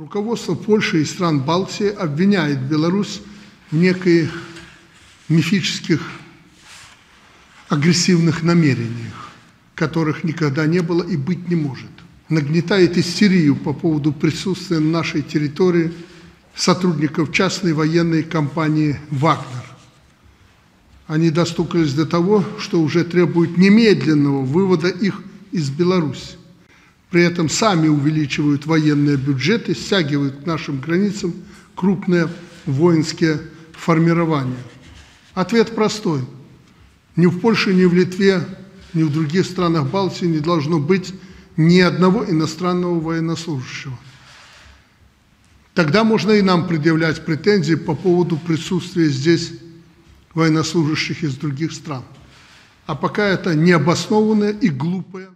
Руководство Польши и стран Балтии обвиняет Беларусь в неких мифических агрессивных намерениях, которых никогда не было и быть не может. Нагнетает истерию по поводу присутствия на нашей территории сотрудников частной военной компании «Вагнер». Они достукались до того, что уже требуют немедленного вывода их из Беларуси. При этом сами увеличивают военные бюджеты, стягивают к нашим границам крупные воинские формирования. Ответ простой. Ни в Польше, ни в Литве, ни в других странах Балтии не должно быть ни одного иностранного военнослужащего. Тогда можно и нам предъявлять претензии по поводу присутствия здесь военнослужащих из других стран. А пока это необоснованное и глупое